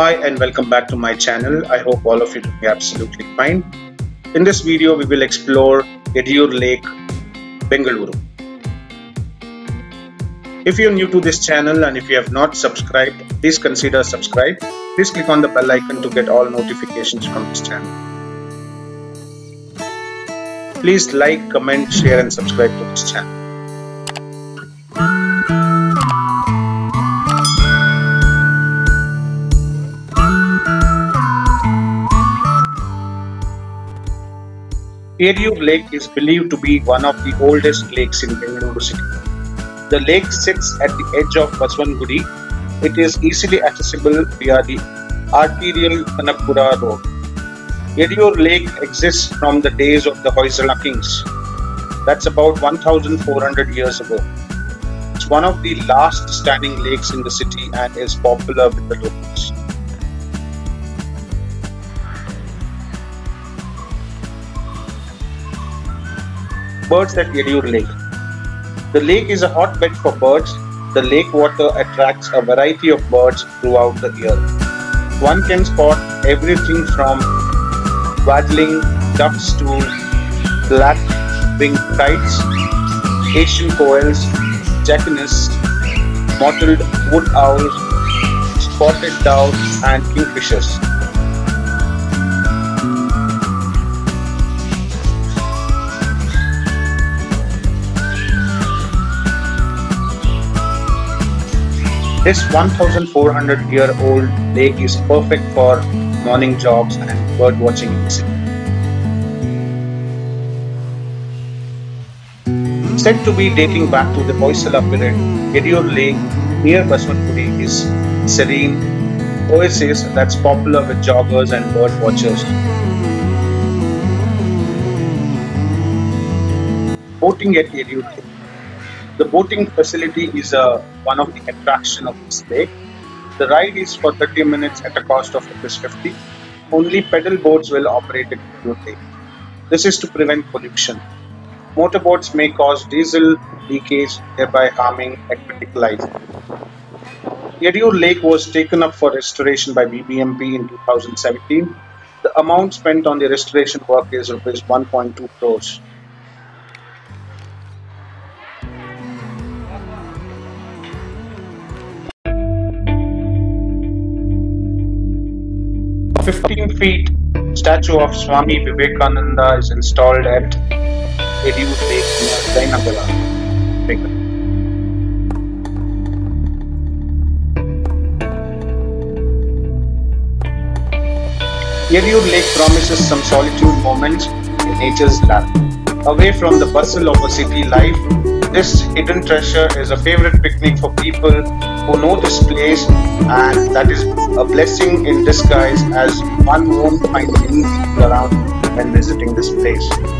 Hi and welcome back to my channel. I hope all of you are absolutely fine. In this video, we will explore Yediyur Lake, Bengaluru. If you're new to this channel and if you have not subscribed, please consider subscribe. Please click on the bell icon to get all notifications from this channel. Please like, comment, share and subscribe to this channel. Yediyur Lake is believed to be one of the oldest lakes in Bengaluru city. The lake sits at the edge of Basavanagudi. It is easily accessible via the arterial Kanakpura road. Yediyur Lake exists from the days of the Hoysala kings. That's about 1400 years ago. It's one of the last standing lakes in the city and is popular with the locals. Birds at Yediyur Lake. The lake is a hotbed for birds. The lake water attracts a variety of birds throughout the year. One can spot everything from waddling ducks to black-winged kites, Asian Koels, jacanas, mottled wood owls, spotted doves and kingfishers. This 1400 year old lake is perfect for morning jogs and bird watching in the city. Said to be dating back to the Hoysala period, Yediyur Lake near Basavanagudi is serene oasis that's popular with joggers and bird watchers. Boating at Yediyur Lake. The boating facility is uh, one of the attraction of this lake. The ride is for 30 minutes at a cost of Rs 50. Only pedal boats will operate at Yediyur Lake. This is to prevent pollution. Motorboats may cause diesel leakage, thereby harming aquatic life. Yediyur Lake was taken up for restoration by BBMP in 2017. The amount spent on the restoration work is Rs 1.2 crores. 15 feet statue of Swami Vivekananda is installed at Yediyur Lake near Jayanagar. Yediyur Lake promises some solitude moments in nature's lap. Away from the bustle of a city life, this hidden treasure is a favorite picnic for people who know this place and that is a blessing in disguise as one won't find many people around when visiting this place.